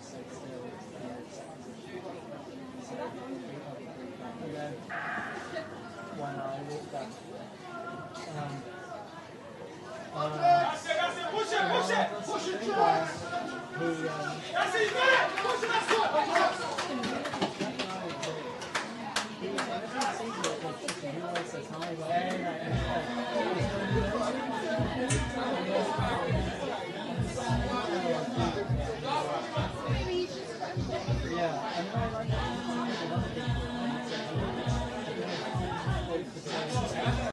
And it. one it. Push it. Push it. push it, push it, push it, push it, That's it, Push it, that's what! Hey, hey, hey.